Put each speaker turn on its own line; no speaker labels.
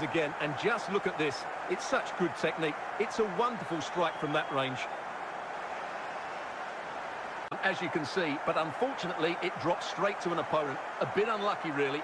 happens again, and just look at this. It's such good technique. It's a wonderful strike from that range. As you can see, but unfortunately, it drops straight to an opponent. A bit unlucky, really.